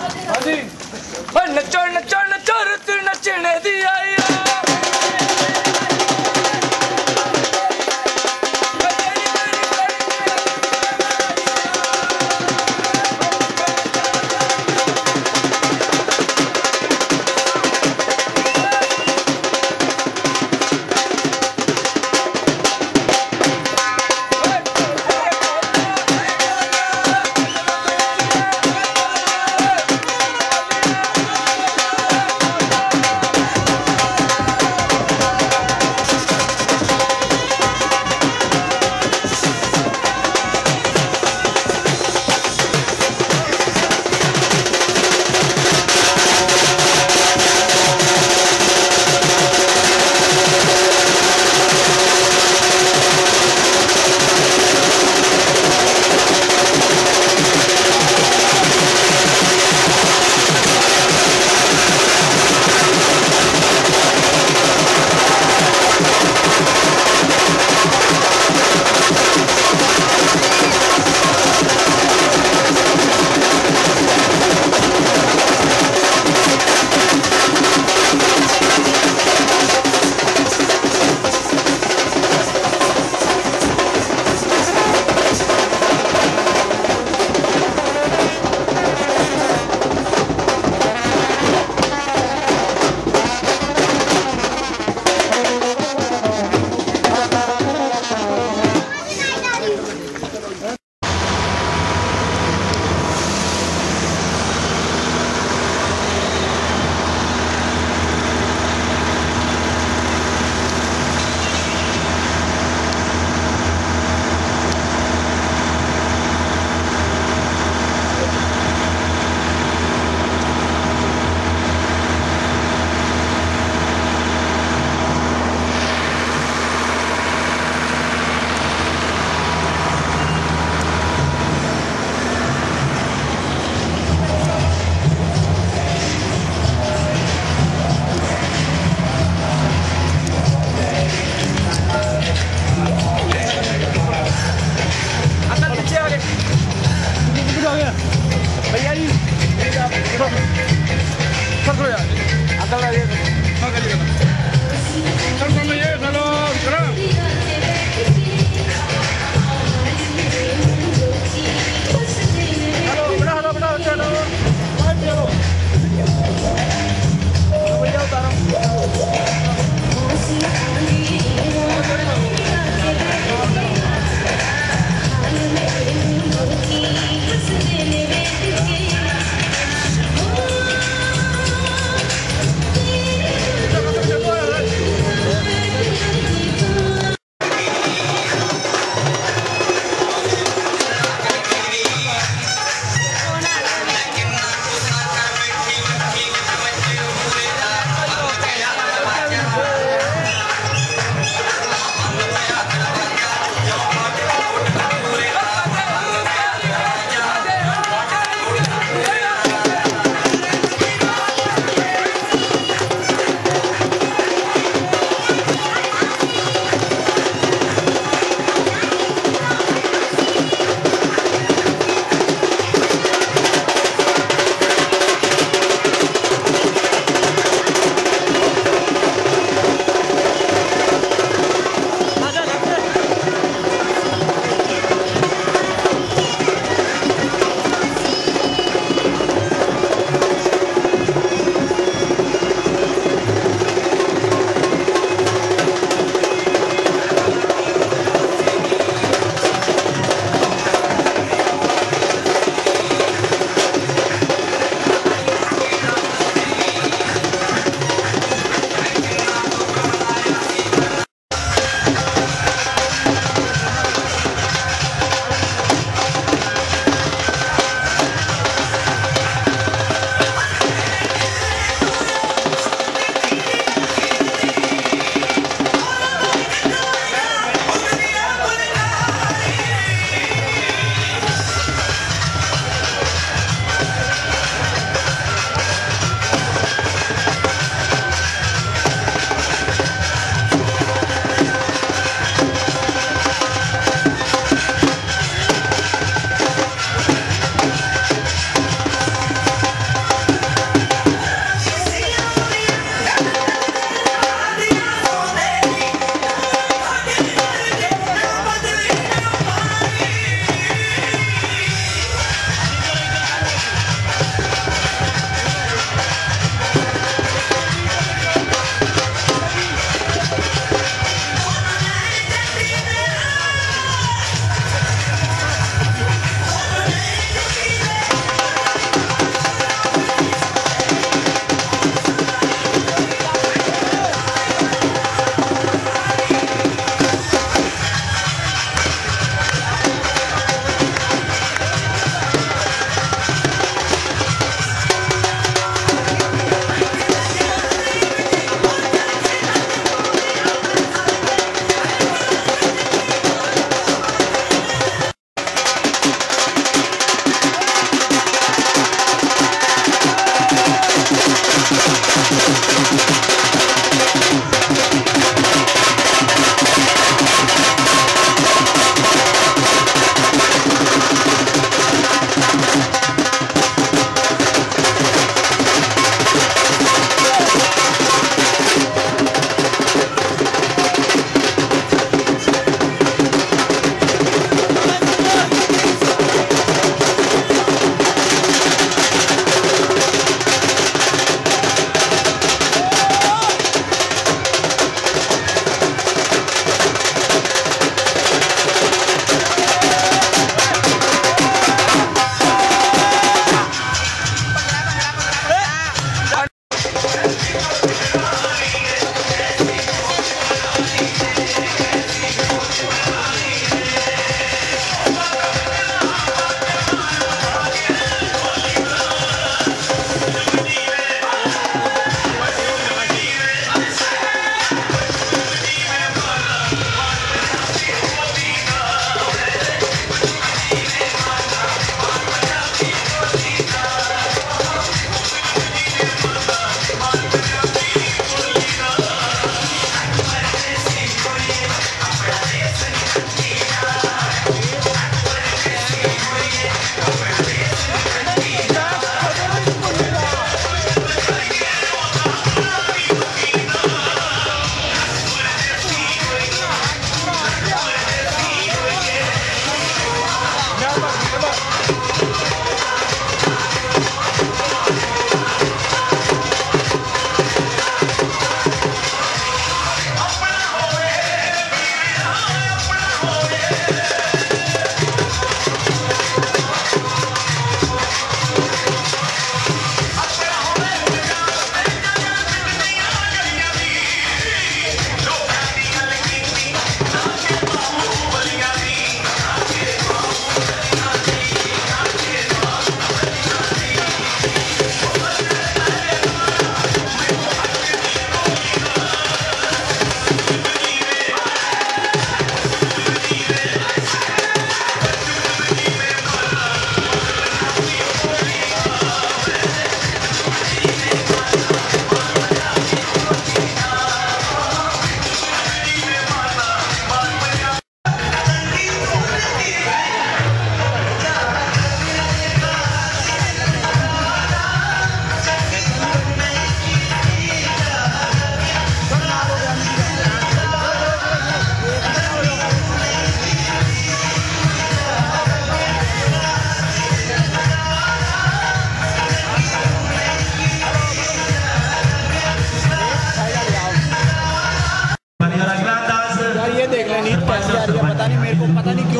ਹਾਂਜੀ। ਓ ਨੱਚੋ ਨੱਚੋ ਨੱਚੋ ਰਤ ਨੱਚਣੇ ਦੀ ਆਈ।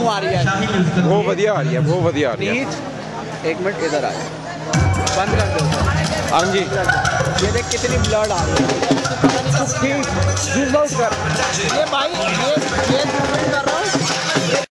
आ रही है ਬਹੁਤ ਵਧੀਆ ਆ ਰਹੀ ਹੈ ਬਹੁਤ ਵਧੀਆ ਆ ਰਹੀ ਹੈ नीच एक मिनट इधर आ बंद कर दो ਹਾਂਜੀ ये देख कितनी ब्लड आ रही है ठीक जूम आउट कर ये भाई ये ये zoom in कर रहा हूँ